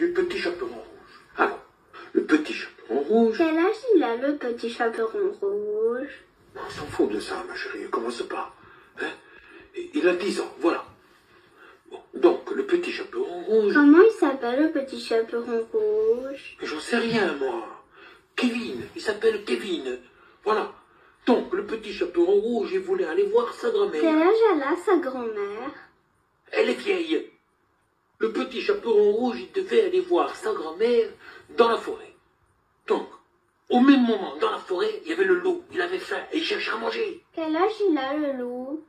du petit chaperon rouge. Alors, le petit chaperon rouge... Quel âge il a, le petit chaperon rouge? On s'en fout de ça, ma chérie, commence pas? Hein? Il a 10 ans, voilà. Bon, donc, le petit chaperon rouge... Comment il s'appelle, le petit chaperon rouge? J'en sais rien, moi. Kevin, il s'appelle Kevin. Voilà. Donc, le petit chaperon rouge, il voulait aller voir sa grand-mère. Quel âge elle a, sa grand-mère? Elle est vieille. Le petit chaperon rouge, il devait aller voir sa grand-mère dans la forêt. Donc, au même moment, dans la forêt, il y avait le loup. Il avait faim et il cherchait à manger. Quel âge il a, le loup?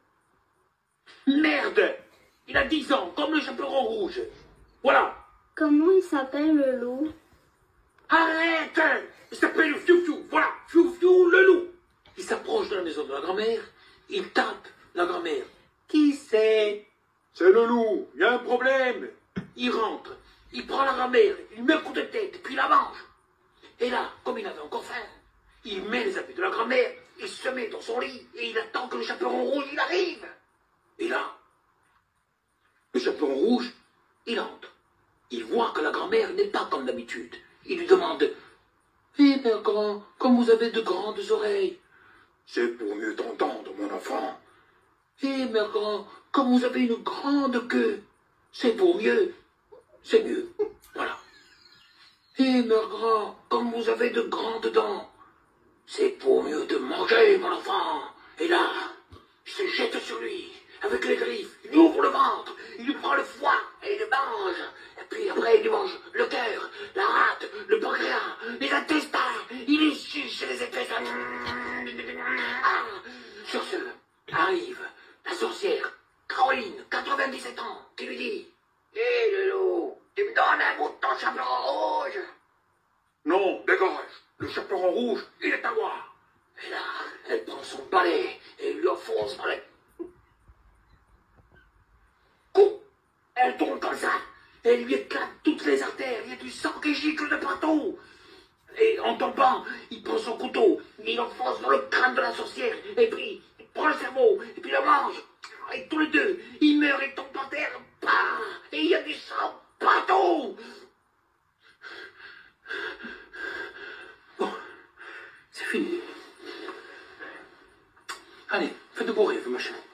Merde Il a 10 ans, comme le chaperon rouge. Voilà. Comment il s'appelle, le loup? Arrête Il s'appelle Fiou Fiou. Voilà, Fiou Fiou le loup. Il s'approche de la maison de la grand-mère. Il tape la grand-mère. Qui c'est? C'est le loup. Il y a un problème. Il rentre. Il prend la grand-mère. Il met un coup de tête. Puis il la mange. Et là, comme il avait encore faim, il met les habits de la grand-mère. Il se met dans son lit. Et il attend que le chaperon rouge il arrive. Et là, le chaperon rouge, il entre. Il voit que la grand-mère n'est pas comme d'habitude. Il lui demande Eh bien, grand, comme vous avez de grandes oreilles. C'est pour mieux t'entendre, mon enfant. Eh bien, grand, comme vous avez une grande queue. C'est pour mieux. C'est mieux. Voilà. Eh bien, grand, comme vous avez de grandes dents. C'est pour mieux de manger, mon enfant. Et là, il se jette sur lui avec les griffes, il ouvre le ventre, il lui prend le foie et il le mange. Et puis après, il lui mange le cœur, la rate, le pancréas, les intestins, Non, dégage, le chaperon rouge, il est à moi. Et là, elle prend son balai et lui enfonce dans les Elle tombe comme ça. Elle lui éclate toutes les artères. Il y a du sang qui gicle de partout. Et en tombant, il prend son couteau, il enfonce dans le crâne de la sorcière, et puis il prend le cerveau, et puis il le mange. Et tous les deux, ils meurent et tombent par terre. et il y a du sang partout. Bon, c'est fini. Allez, faites de beaux rêves, ma chérie.